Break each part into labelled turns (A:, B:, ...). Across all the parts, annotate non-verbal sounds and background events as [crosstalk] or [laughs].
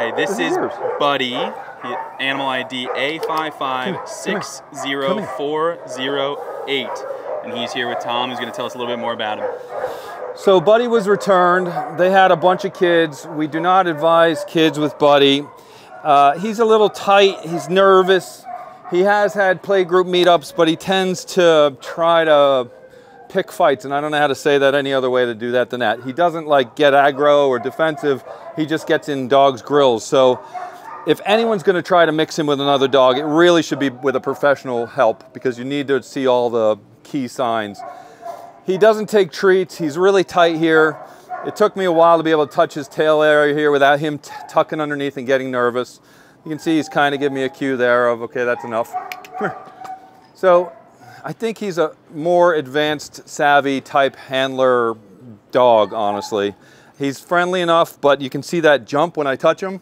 A: Okay, this,
B: This is
A: is. Buddy, animal ID A5560408. And he's here with Tom, who's going to tell us a little bit more about him.
B: So Buddy was returned. They had a bunch of kids. We do not advise kids with Buddy. Uh, he's a little tight. He's nervous. He has had play group meetups, but he tends to try to pick fights, and I don't know how to say that any other way to do that than that. He doesn't like get aggro or defensive. He just gets in dogs' grills. So if anyone's going to try to mix him with another dog, it really should be with a professional help because you need to see all the key signs. He doesn't take treats. He's really tight here. It took me a while to be able to touch his tail area here without him tucking underneath and getting nervous. You can see he's kind of giving me a cue there of, okay, that's enough. [laughs] So I think he's a more advanced, savvy type handler dog, honestly. He's friendly enough, but you can see that jump when I touch him.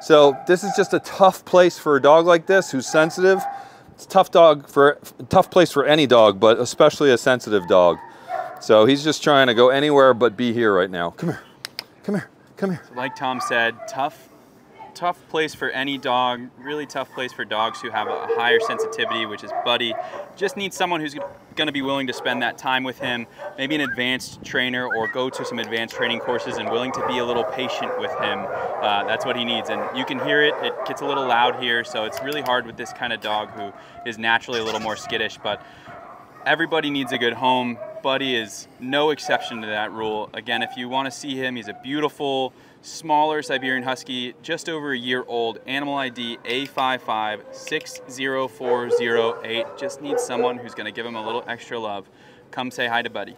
B: So this is just a tough place for a dog like this who's sensitive. It's a tough dog for tough place for any dog, but especially a sensitive dog. So he's just trying to go anywhere but be here right now. Come here. Come here. Come here.
A: Like Tom said, tough, tough place for any dog. Really tough place for dogs who have a higher sensitivity, which is Buddy. Just needs someone who's going to be willing to spend that time with him. Maybe an advanced trainer or go to some advanced training courses and willing to be a little patient with him. Uh, that's what he needs. And you can hear it. It gets a little loud here, so it's really hard with this kind of dog who is naturally a little more skittish. But everybody needs a good home. Buddy is no exception to that rule. Again, if you want to see him, he's a beautiful, smaller Siberian Husky, just over a year old, animal ID A5560408. Just needs someone who's going to give him a little extra love. Come say hi to Buddy.